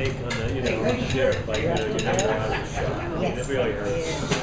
mistake on the, you know, on the ship, like, you know, you never know how to shot. Yes. mean, It really hurts.